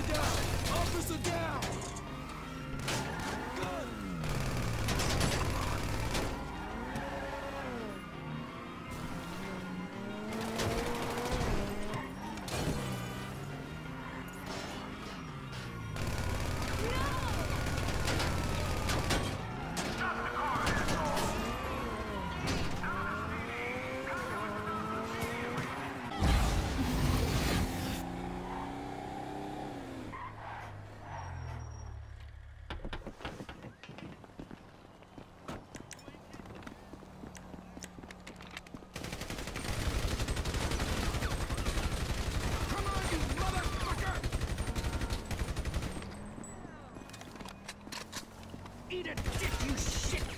Officer down! Officer down! need a dick, you shit.